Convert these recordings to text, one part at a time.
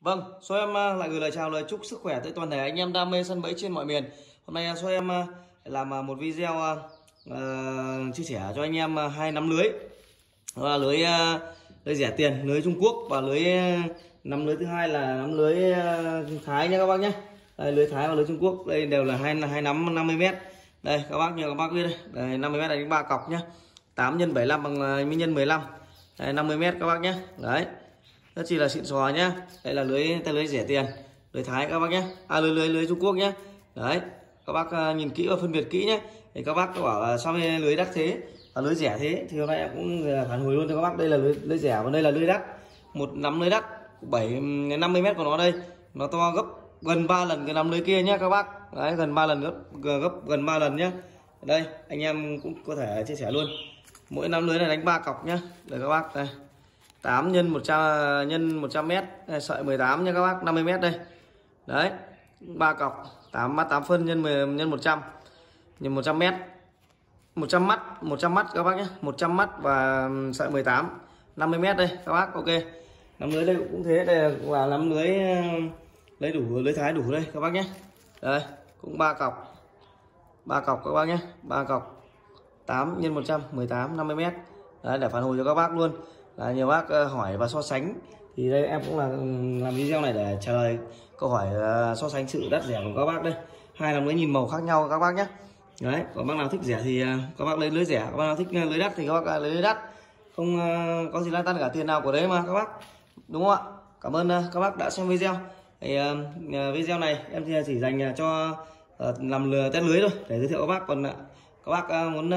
Vâng, số em lại gửi lời chào lời chúc sức khỏe tới toàn thể anh em đam mê sân bẫy trên mọi miền. Hôm nay à, số em làm à, một video uh, chia sẻ cho anh em hai nắm lưới. Đó là lưới uh, lưới rẻ tiền, lưới Trung Quốc và lưới nắm lưới thứ hai là nắm lưới uh, Thái nha các bác nhé. Đây lưới Thái và lưới Trung Quốc, đây đều là hai hai nắm 50 m. Đây các bác như các bác biết đây, đây 50 m đánh ba cọc nhá. 8 x 75 bằng uh, nhân 15. Đây 50 m các bác nhé. Đấy rất chỉ là xịn sò nhá. Đây là lưới tay lưới rẻ tiền. Lưới thái các bác nhé à lưới lưới lưới trung quốc nhé đấy các bác à, nhìn kỹ và phân biệt kỹ nhé thì các bác có bảo là sao lưới đắt thế? Và lưới rẻ thế thì hôm nay em cũng à, phản hồi luôn cho các bác. Đây là lưới, lưới rẻ và đây là lưới đắt. Một nắm lưới đắt bảy năm mươi mét của nó đây. Nó to gấp gần 3 lần cái nắm lưới kia nhé các bác. Đấy gần 3 lần gấp gấp gần 3 lần nhé đây anh em cũng có thể chia sẻ luôn. Mỗi nắm lưới này đánh ba cọc nhá. Để các bác đây. 8 nhân 100 nhân 100 m sợi 18 nha các bác 50 m đây. Đấy, ba cọc 8 mắt 8 phân, nhân 10 nhân 100 nhân 100 m 100 mắt 100 mắt các bác nhé 100 mắt và sợi 18 50 m đây các bác, ok. Nắm lưới đây cũng thế, đây là nắm lưới ờ, lấy đủ, lưới thái đủ đây các bác nhé. Đây, cũng ba cọc ba cọc các bác nhé, ba cọc 8 nhân 100 18 50 m đấy, để phản hồi cho các bác luôn là nhiều bác ờ, hỏi và so sánh. Thì đây, em cũng là ừ, làm video này để trả lời câu hỏi ờ, so sánh sự đắt rẻ của các bác đây. Hai là lưới nhìn màu khác nhau các bác nhé. Đấy còn bác nào thích rẻ thì các bác lấy lưới rẻ các bác nào thích lưới đắt thì các bác lấy lưới đắt. Không có gì lan tan cả tiền nào của đấy mà các bác. Đúng không ạ? Cảm ơn các bác đã xem video. Thì video này, em chỉ dành cho làm lừa test lưới thôi, để giới thiệu các bác. Còn các bác muốn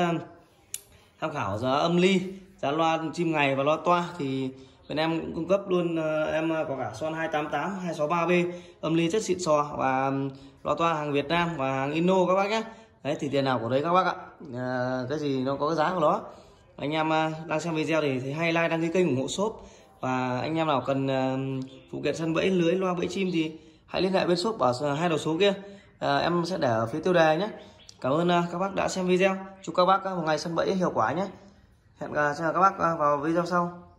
tham khảo giá âm ly giá loa chim ngày và loa toa thì bên em cũng cung cấp luôn ờ, em ờ, có cả son 288 263B âm ly chất xịn sò và loa toa hàng Việt Nam và hàng Inno các bác nhé. Đấy thì tiền nào của đấy các bác ạ. À, cái gì nó có cái giá của nó. Anh em đang xem video thì thấy hay like đăng ký kênh ủng hộ shop. Và anh em nào cần phụ kiện sân bẫy lưới loa bẫy chim thì hãy liên hệ bên shop ở hai đầu số kia. À, em sẽ để ở phía tiêu đề nhé. Cảm ơn các bác đã xem video. Chúc các bác một ngày sân bẫy hiệu quả nhé hẹn gặp các bác vào video sau.